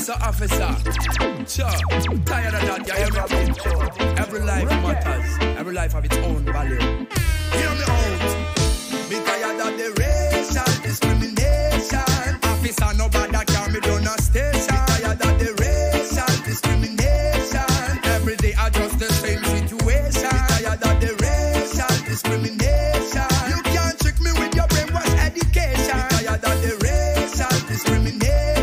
sir, officer. Sure, tired of that, you hear me? Every life matters. Every life have its own value. Hear me out. Me tired of the racial discrimination. Officer, nobody can me down a station. Me tired of the racial discrimination. Every day I just the same situation. Me tired of the racial discrimination. You can't trick me with your brainwash education. Me tired of the racial discrimination.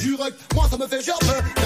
direct, moi ça me fait gerber